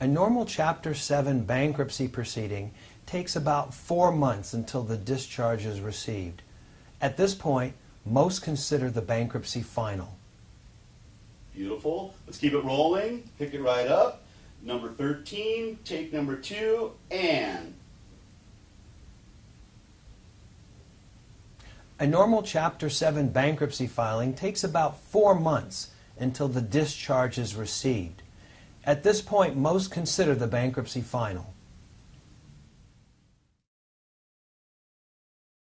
A normal Chapter 7 bankruptcy proceeding takes about four months until the discharge is received. At this point, most consider the bankruptcy final. Beautiful. Let's keep it rolling. Pick it right up. Number 13, take number two, and. A normal Chapter 7 bankruptcy filing takes about four months until the discharge is received. At this point, most consider the bankruptcy final.